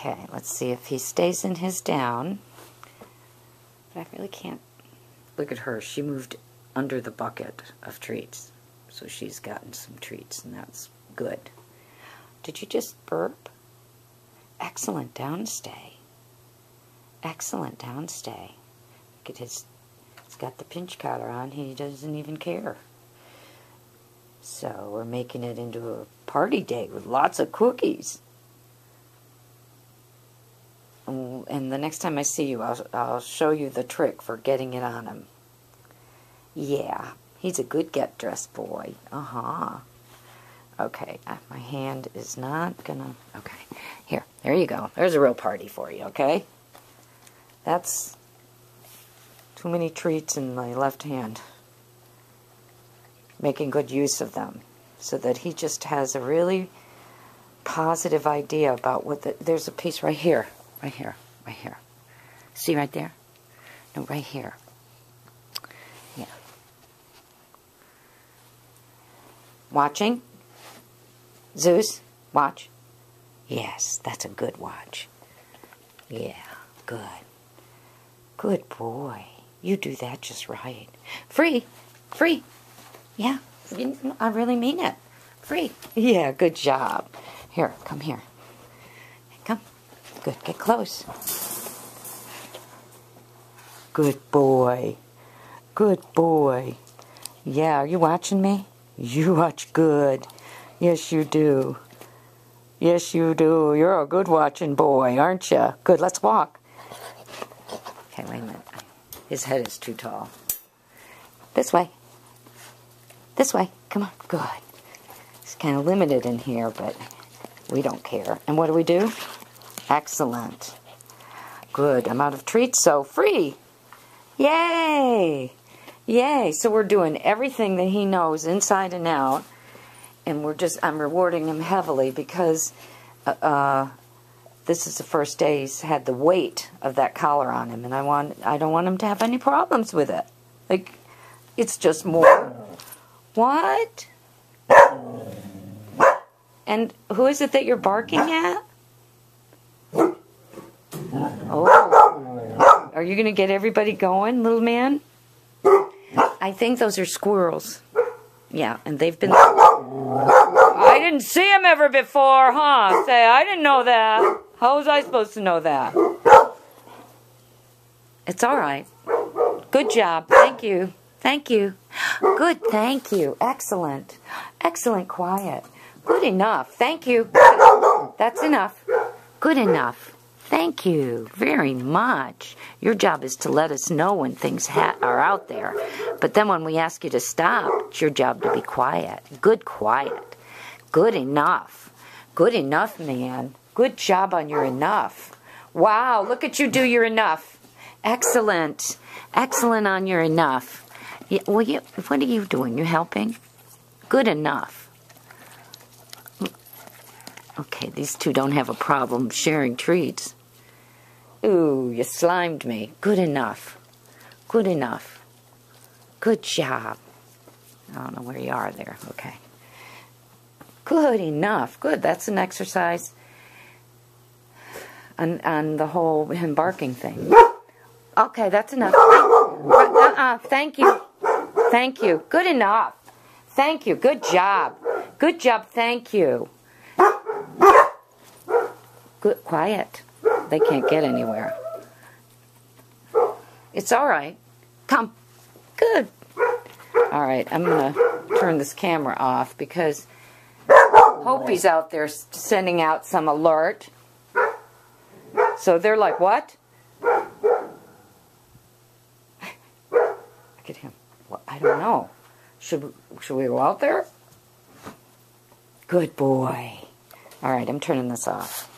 Okay, let's see if he stays in his down. But I really can't. Look at her. She moved under the bucket of treats. So she's gotten some treats, and that's good. Did you just burp? Excellent downstay. Excellent downstay. Look at his, he's got the pinch collar on. He doesn't even care. So we're making it into a party day with lots of cookies. And the next time I see you, I'll, I'll show you the trick for getting it on him. Yeah, he's a good get-dressed boy. Uh-huh. Okay, my hand is not gonna... Okay, here, there you go. There's a real party for you, okay? That's too many treats in my left hand. Making good use of them so that he just has a really positive idea about what the... There's a piece right here, right here, right here. See right there? No, right here. Yeah. Watching? Zeus, watch. Yes, that's a good watch. Yeah, good. Good boy. You do that just right. Free. Free. Yeah, I really mean it. Free. Yeah, good job. Here, come here. Good, get close. Good boy. Good boy. Yeah, are you watching me? You watch good. Yes, you do. Yes, you do. You're a good watching boy, aren't you? Good, let's walk. Okay, wait a minute. His head is too tall. This way. This way. Come on. Good. It's kind of limited in here, but we don't care. And what do we do? Excellent. Good. I'm out of treats, so free. Yay! Yay! So we're doing everything that he knows inside and out and we're just I'm rewarding him heavily because uh, uh, this is the first day he's had the weight of that collar on him, and I want I don't want him to have any problems with it. Like it's just more. What? And who is it that you're barking at? Oh. Are you going to get everybody going, little man? I think those are squirrels. Yeah, and they've been. I didn't see them ever before, huh? Say, I didn't know that. How was I supposed to know that? It's all right. Good job. Thank you. Thank you. Good. Thank you. Excellent. Excellent. Quiet. Good enough. Thank you. That's enough. Good enough. Thank you very much. Your job is to let us know when things are out there. But then when we ask you to stop, it's your job to be quiet. Good quiet. Good enough. Good enough, man. Good job on your enough. Wow, look at you do your enough. Excellent. Excellent on your enough. Yeah, well, you, what are you doing? You helping? Good enough. Okay, these two don't have a problem sharing treats. Ooh, you slimed me. Good enough. Good enough. Good job. I don't know where you are there. Okay. Good enough. Good. That's an exercise on, on the whole embarking thing. Okay, that's enough. Uh-uh. Thank you. Thank you. Good enough. Thank you. Good job. Good job. Thank you. Good. Quiet. They can't get anywhere. It's all right. Come. Good. All right, I'm going to turn this camera off because Hopi's out there sending out some alert. So they're like, what? Look at him. Well, I don't know. Should, should we go out there? Good boy. All right, I'm turning this off.